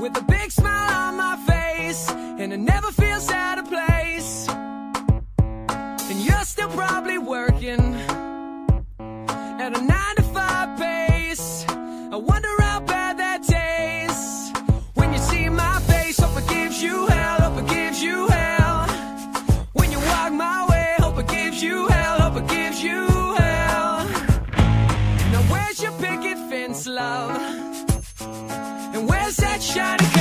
with a big smile on my face, and it never feels out of place. And you're still probably working at a nine to five pace. I wonder how bad that tastes when you see my face. Hope it gives you hell. Hope it gives you hell. When you walk my way, hope it gives you hell. Hope it gives you hell. Now where's your picket fence, love? That shiny